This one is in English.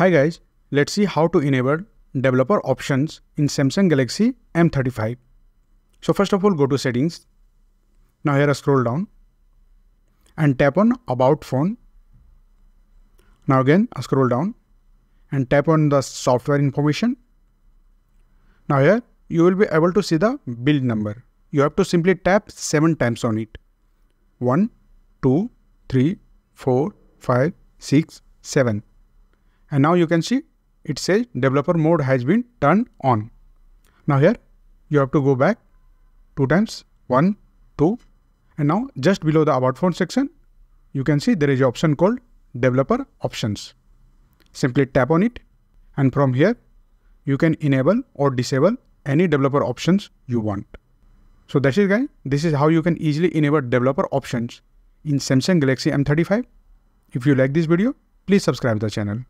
Hi guys, let's see how to enable developer options in Samsung Galaxy M35. So first of all go to settings. Now here I scroll down and tap on about phone. Now again I scroll down and tap on the software information. Now here you will be able to see the build number. You have to simply tap 7 times on it. 1, 2, 3, 4, 5, 6, 7. And now you can see it says developer mode has been turned on. Now here you have to go back two times, one, two, and now just below the about phone section, you can see there is an option called developer options. Simply tap on it and from here you can enable or disable any developer options you want. So that's it guys. This is how you can easily enable developer options in Samsung Galaxy M35. If you like this video, please subscribe the channel.